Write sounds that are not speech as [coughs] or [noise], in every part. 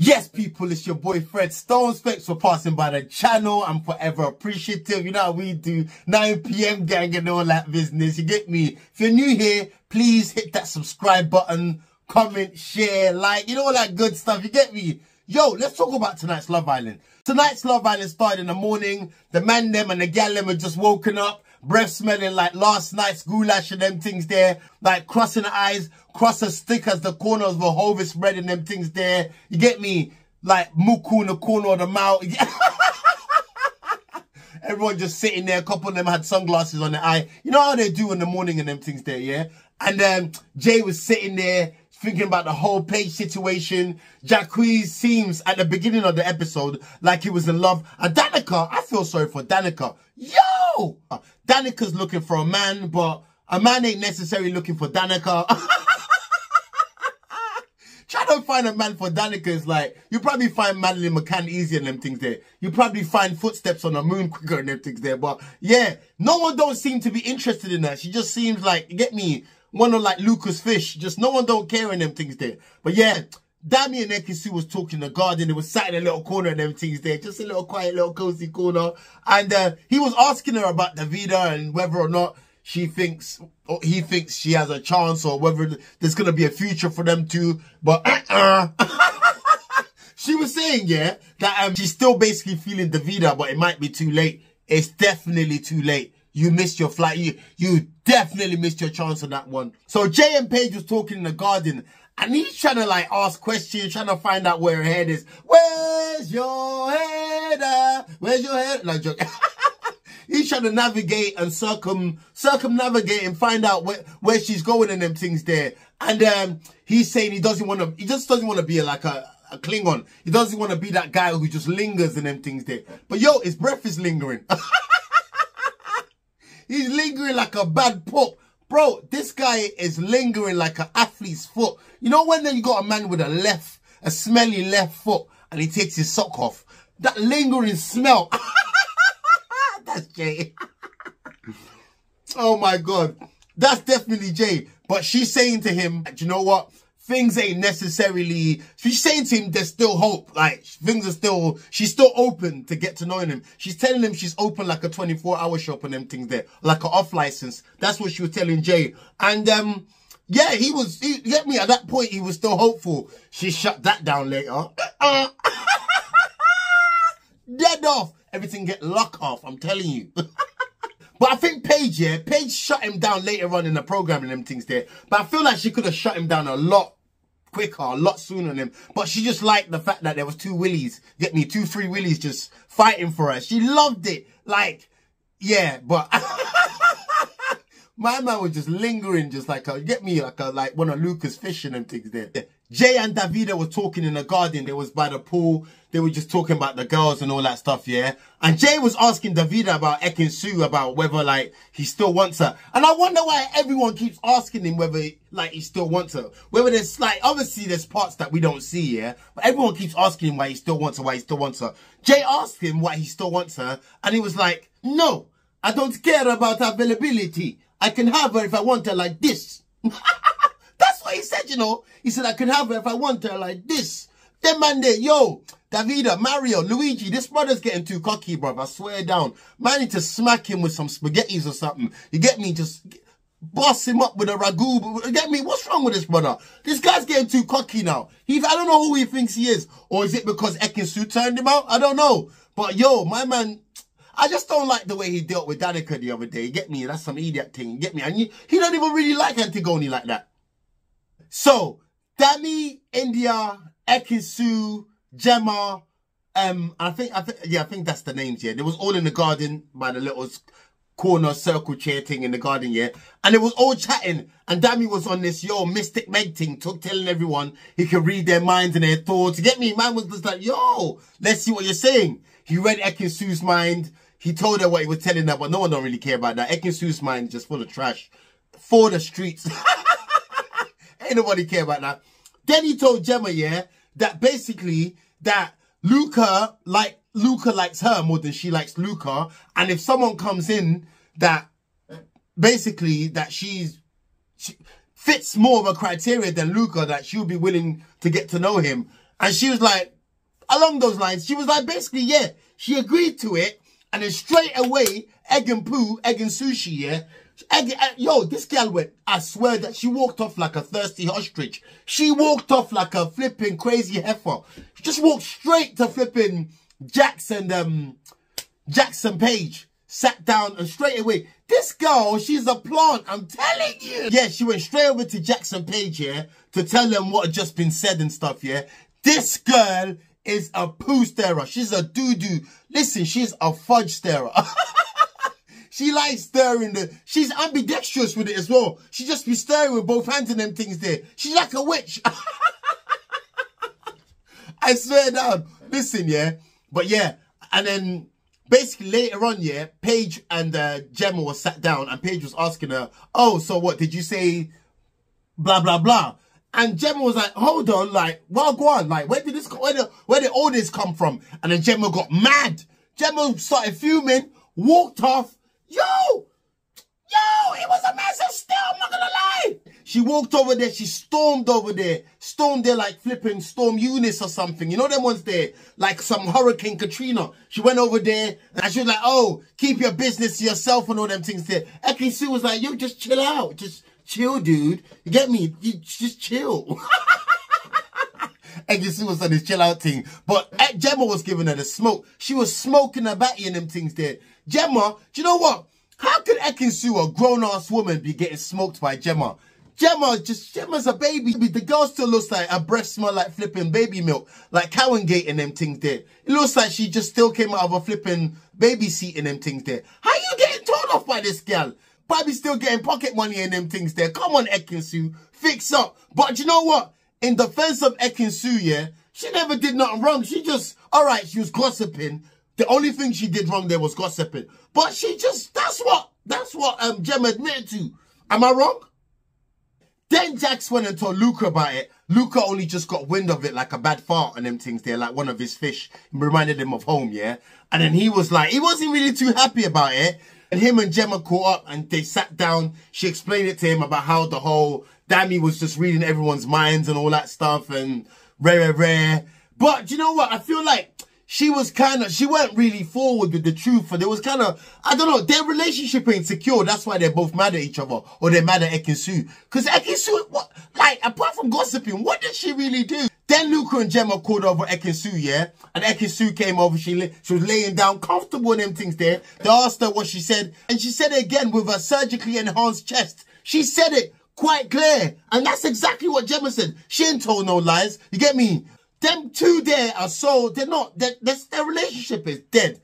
Yes, people, it's your boy Fred Stones. Thanks for passing by the channel. I'm forever appreciative. You know how we do 9 p.m. gang and all that business. You get me? If you're new here, please hit that subscribe button, comment, share, like, you know all that good stuff. You get me? Yo, let's talk about tonight's Love Island. Tonight's Love Island started in the morning. The man them and the gal them had just woken up breath smelling like last night's goulash and them things there, like crossing the eyes, cross as thick as the corner of a Hovis bread and them things there. You get me? Like muku in the corner of the mouth. [laughs] Everyone just sitting there. A couple of them had sunglasses on their eye. You know how they do in the morning and them things there, yeah? And um, Jay was sitting there thinking about the whole Paige situation. Jacques seems at the beginning of the episode like he was in love. And Danica, I feel sorry for Danica. Yo! Danica's looking for a man, but a man ain't necessarily looking for Danica. [laughs] Try to find a man for Danica is like, you probably find Madeleine McCann easier than them things there. You probably find footsteps on the moon [laughs] quicker than them things there. But yeah, no one don't seem to be interested in her. She just seems like, get me, one of like Lucas Fish. Just no one don't care in them things there. But yeah, Dami and Ekin-Su was talking in the garden. They was sat in a little corner and them things there. Just a little quiet, little cozy corner. And uh, he was asking her about Davide and whether or not she thinks, or he thinks she has a chance or whether there's going to be a future for them two. But uh, [coughs] she was saying, yeah, that um, she's still basically feeling Davide, but it might be too late. It's definitely too late you missed your flight. You you definitely missed your chance on that one. So Jay and Paige was talking in the garden and he's trying to like ask questions, trying to find out where her head is. Where's your head? Where's your head? Like joke. [laughs] he's trying to navigate and circum circumnavigate and find out where, where she's going and them things there. And um, he's saying he doesn't want to, he just doesn't want to be like a, a Klingon. He doesn't want to be that guy who just lingers and them things there. But yo, his breath is lingering. [laughs] He's lingering like a bad pup. Bro, this guy is lingering like an athlete's foot. You know when you got a man with a left, a smelly left foot, and he takes his sock off? That lingering smell. [laughs] That's Jay. [laughs] oh my God. That's definitely Jay. But she's saying to him, do you know what? Things ain't necessarily, she's saying to him there's still hope. Like, things are still, she's still open to get to knowing him. She's telling him she's open like a 24 hour shop and them things there. Like an off license. That's what she was telling Jay. And, um, yeah, he was, he, get me, at that point, he was still hopeful. She shut that down later. Uh, [laughs] dead off. Everything get locked off, I'm telling you. [laughs] But I think Paige, yeah, Paige shut him down later on in the program and them things there. But I feel like she could have shut him down a lot quicker, a lot sooner than him. But she just liked the fact that there was two willies, get me, two free willies just fighting for her. She loved it. Like, yeah, but [laughs] my man was just lingering, just like a, get me, like a, like one of Lucas fishing and things there. Jay and Davide were talking in the garden. They was by the pool. They were just talking about the girls and all that stuff, yeah? And Jay was asking Davide about Ekin-Su, about whether, like, he still wants her. And I wonder why everyone keeps asking him whether, like, he still wants her. Whether there's, like, obviously there's parts that we don't see, yeah? But everyone keeps asking him why he still wants her, why he still wants her. Jay asked him why he still wants her. And he was like, no, I don't care about availability. I can have her if I want her like this. [laughs] he said, you know. He said, I can have her if I want her like this. Then man there, yo, Davide, Mario, Luigi, this brother's getting too cocky, bro. I swear down. Man need to smack him with some spaghettis or something. You get me? Just boss him up with a ragu. Get me? What's wrong with this brother? This guy's getting too cocky now. He, I don't know who he thinks he is. Or is it because Ekin-Su turned him out? I don't know. But yo, my man, I just don't like the way he dealt with Danica the other day. You get me? That's some idiot thing. Get me? And he, he don't even really like Antigoni like that. So, Dami, India, Ekin-Su, Gemma, um, I think, I think, yeah, I think that's the names, yeah. They was all in the garden by the little corner circle chair thing in the garden, yeah. And it was all chatting. And Dami was on this, yo, Mystic Meg thing, telling everyone he could read their minds and their thoughts. You get me? Man was just like, yo, let's see what you're saying. He read Ekin-Su's mind. He told her what he was telling her, but no one don't really care about that. Ekin-Su's mind is just full of trash. For the streets. [laughs] Ain't nobody care about that. Then he told Gemma, yeah, that basically that Luca, like, Luca likes her more than she likes Luca. And if someone comes in that basically that she's, she fits more of a criteria than Luca, that she'll be willing to get to know him. And she was like, along those lines, she was like, basically, yeah, she agreed to it. And then straight away, egg and poo, egg and sushi, yeah. Egg, egg, yo, this girl went, I swear that she walked off like a thirsty ostrich. She walked off like a flipping crazy heifer. She just walked straight to flipping Jackson, um, Jackson Page. Sat down and straight away, this girl, she's a plant, I'm telling you. Yeah, she went straight over to Jackson Page, yeah, to tell them what had just been said and stuff, yeah. This girl is a poo starer. She's a doo-doo. Listen, she's a fudge starer. [laughs] she likes stirring the... She's ambidextrous with it as well. She just be stirring with both hands and them things there. She's like a witch. [laughs] I swear down. Listen, yeah. But yeah, and then basically later on, yeah, Paige and uh, Gemma was sat down and Paige was asking her, oh, so what, did you say blah, blah, blah? And Gemma was like, hold on, like, well, go on, like, where did this, where did, where did all this come from? And then Gemma got mad. Gemma started fuming, walked off. Yo, yo, it was a massive still, I'm not gonna lie. She walked over there, she stormed over there, stormed there like flipping Storm Eunice or something. You know them ones there, like some Hurricane Katrina. She went over there and she was like, oh, keep your business to yourself and all them things there. Ekin-Su was like, yo, just chill out, just chill, dude. You get me? You just chill. [laughs] Ekin-Su was on this chill out thing. But eh, Gemma was giving her the smoke. She was smoking her batty and them things there. Gemma, do you know what? How could Ekin-Su, a grown-ass woman, be getting smoked by Gemma? Gemma, just Gemma's a baby. The girl still looks like her breast smell like flipping baby milk, like Cow & Gate and them things there. It looks like she just still came out of a flipping baby seat and them things there. How you getting torn off by this girl? Probably still getting pocket money and them things there. Come on, Ekin-Su, fix up. But you know what? In defense of Ekin-Su, yeah, she never did nothing wrong. She just, all right, she was gossiping. The only thing she did wrong there was gossiping. But she just, that's what, that's what um, Gemma admitted to. Am I wrong? Then Jax went and told Luca about it. Luca only just got wind of it like a bad fart and them things there, like one of his fish reminded him of home, yeah? And then he was like, he wasn't really too happy about it. And him and Gemma caught up and they sat down. She explained it to him about how the whole Dami was just reading everyone's minds and all that stuff and rare, rare, rare. But you know what? I feel like she was kind of, she weren't really forward with the truth. And there was kind of, I don't know, their relationship ain't secure. That's why they're both mad at each other. Or they're mad at Ekin-Su. Because Ekin-Su, what, like, apart from gossiping, what did she really do? Then Luca and Gemma called over Ekin-Su, yeah? And Ekin-Su came over, she, she was laying down comfortable in them things there. They asked her what she said. And she said it again with a surgically enhanced chest. She said it quite clear. And that's exactly what Gemma said. She ain't told no lies. You get me? Them two there are so, they're not, they're, their relationship is dead.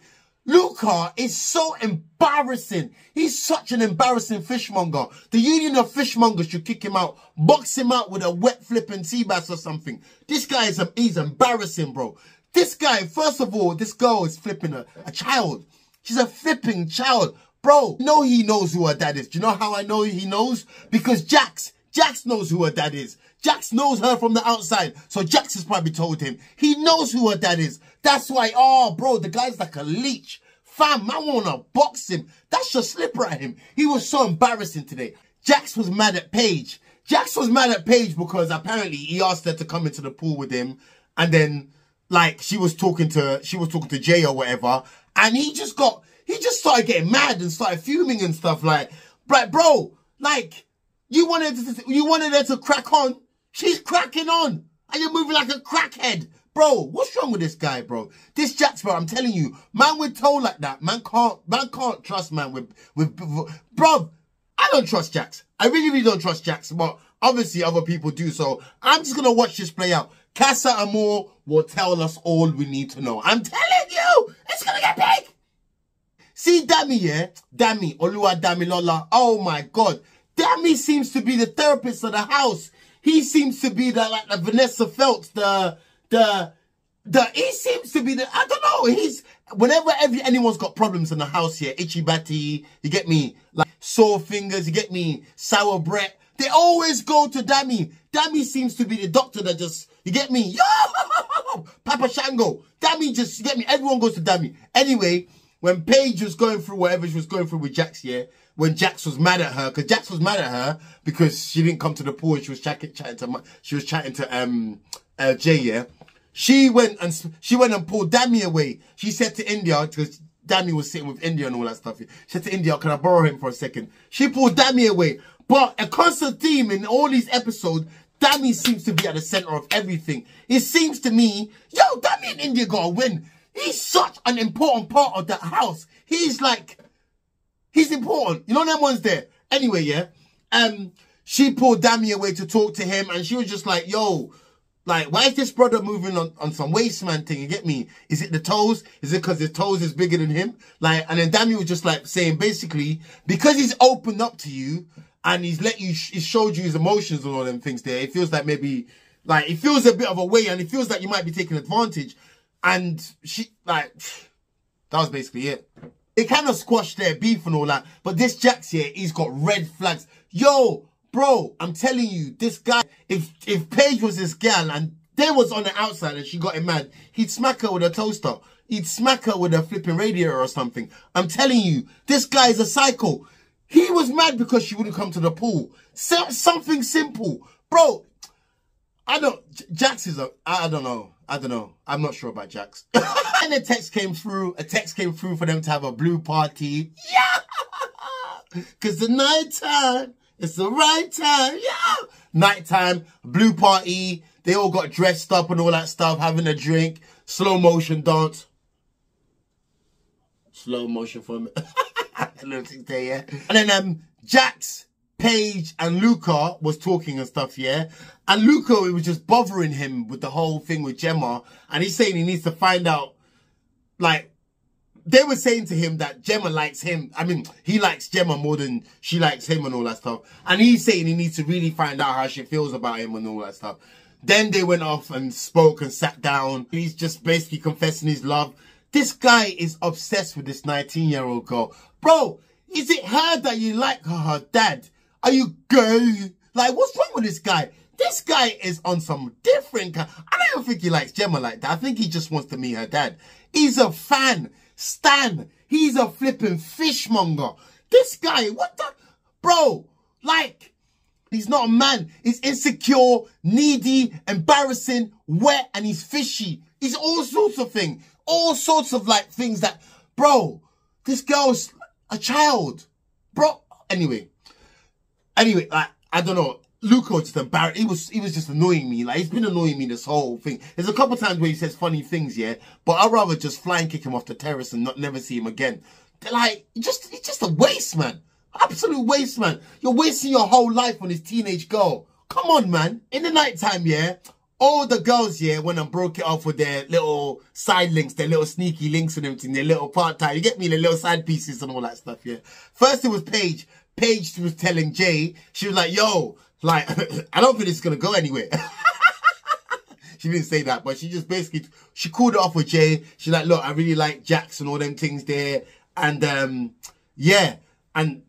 Luca is so embarrassing. He's such an embarrassing fishmonger. The union of fishmongers should kick him out, box him out with a wet flipping sea bass or something. This guy is, he's embarrassing, bro. This guy, first of all, this girl is flipping a, a child. She's a flipping child. Bro, know he knows who her dad is. Do you know how I know he knows? Because Jax, Jax knows who her dad is. Jax knows her from the outside. So Jax has probably told him. He knows who her dad is. That's why, oh, bro, the guy's like a leech. Fam, I want to box him. That's just slipper at him. He was so embarrassing today. Jax was mad at Paige. Jax was mad at Paige because apparently he asked her to come into the pool with him. And then, like, she was talking to, she was talking to Jay or whatever. And he just got, he just started getting mad and started fuming and stuff like, like, bro, like, you wanted, to, you wanted her to crack on. She's cracking on. And you're moving like a crackhead. Bro, what's wrong with this guy, bro? This Jax, bro, I'm telling you, man with toe like that, man can't, man can't trust man with, with, bro, I don't trust Jax. I really, really don't trust Jax, but obviously other people do. So I'm just to watch this play out. Casa Amor will tell us all we need to know. I'm telling you, it's to get big. See Dami, yeah? Dami, Oluwadamilola. Oh my God. Dami seems to be the therapist of the house. He seems to be the like the Vanessa Feltz, the the the he seems to be the I don't know. He's whenever every anyone's got problems in the house here, itchy batty, you get me, like sore fingers, you get me, sour bread. They always go to Dami. Dami seems to be the doctor that just you get me, yo, [laughs] Papa Shango. Dami just you get me. Everyone goes to Dami. Anyway, when Paige was going through whatever she was going through with Jax, yeah, when Jax was mad at her, because Jax was mad at her because she didn't come to the pool she was chatting, chatting to, she was chatting to um uh, Jay, yeah. She went and she went and pulled Dami away. She said to India because Dami was sitting with India and all that stuff. She said to India, "Can I borrow him for a second? She pulled Dami away. But a constant theme in all these episodes, Dami seems to be at the center of everything. It seems to me, yo, Dami and India gotta win. He's such an important part of that house. He's like, he's important. You know them ones there. Anyway, yeah. Um, she pulled Dami away to talk to him, and she was just like, yo, like, why is this brother moving on, on some waist man thing? You get me? Is it the toes? Is it because his toes is bigger than him? Like, and then Dami was just like saying basically, because he's opened up to you and he's let you, he showed you his emotions and all them things there. It feels like maybe, like, it feels a bit of a way and it feels like you might be taking advantage. And she, like, [sighs] that was basically it. It kind of squashed their beef and all that. But this Jax here, he's got red flags. Yo, Bro, I'm telling you, this guy, if if Paige was this girl and they was on the outside and she got him mad, he'd smack her with a toaster. He'd smack her with a flipping radiator or something. I'm telling you, this guy is a psycho. He was mad because she wouldn't come to the pool. So, something simple. Bro, I don't, Jax is a, I don't know. I don't know. I'm not sure about Jax. [laughs] and a text came through, a text came through for them to have a blue party. Yeah! [laughs] Cause the night time, it's the right time. Yeah. Nighttime, blue party. They all got dressed up and all that stuff, having a drink, slow motion dance. Slow motion for me. [laughs] And then um Jax, Paige, and Luca was talking and stuff, yeah. And Luca, it was just bothering him with the whole thing with Gemma. And he's saying he needs to find out, like, they were saying to him that Gemma likes him. I mean, he likes Gemma more than she likes him and all that stuff. And he's saying he needs to really find out how she feels about him and all that stuff. Then they went off and spoke and sat down. He's just basically confessing his love. This guy is obsessed with this 19 year old girl. Bro, is it her that you like her, her dad? Are you gay? Like, what's wrong with this guy? This guy is on some different kind. I don't even think he likes Gemma like that. I think he just wants to meet her dad. He's a fan. Stan, he's a flipping fishmonger. This guy, what the? Bro, like, he's not a man. He's insecure, needy, embarrassing, wet, and he's fishy. He's all sorts of things. All sorts of, like, things that, bro, this girl's a child. Bro, anyway. Anyway, like, I don't know. Was just embarrassed. He was he was just annoying me. Like he's been annoying me this whole thing. There's a couple times where he says funny things, yeah. But I'd rather just fly and kick him off the terrace and not never see him again. They're like, just it's just a waste, man. Absolute waste, man. You're wasting your whole life on this teenage girl. Come on, man. In the nighttime, yeah. All the girls, yeah, when I broke it off with their little side links, their little sneaky links and everything, their little part time. You get me? Their little side pieces and all that stuff, yeah. First it was Paige. Paige was telling Jay, she was like, yo, like, [laughs] I don't think it's going to go anywhere. [laughs] she didn't say that, but she just basically, she called it off with Jay. She's like, look, I really like Jackson, and all them things there. And, um, yeah. And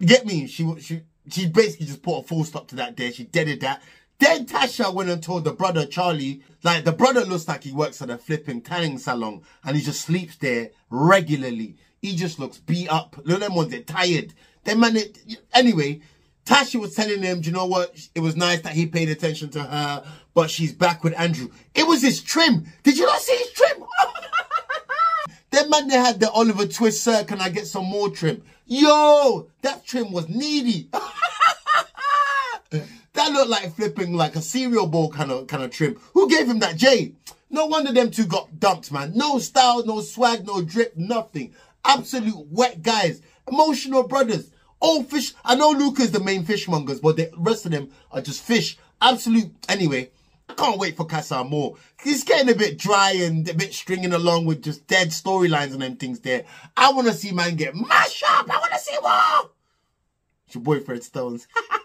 get me, she, she, she basically just put a full stop to that there. She deaded that. Then Tasha went and told the brother Charlie, like the brother looks like he works at a flipping tanning salon and he just sleeps there regularly. He just looks beat up. Look at them ones, they're tired. Then man, it, anyway, Tasha was telling him, do you know what? It was nice that he paid attention to her, but she's back with Andrew. It was his trim. Did you not see his trim? [laughs] then man, they had the Oliver Twist, sir. Can I get some more trim? Yo, that trim was needy. [laughs] that looked like flipping like a cereal bowl kind of kind of trim. Who gave him that Jay? No wonder them two got dumped, man. No style, no swag, no drip, nothing. Absolute wet guys. Emotional brothers. All fish. I know Luca is the main fishmongers, but the rest of them are just fish. Absolute. Anyway, I can't wait for Casa. He's getting a bit dry and a bit stringing along with just dead storylines and them things there. I want to see man get mashed up. I want to see more. It's your boy Fred Stones. [laughs]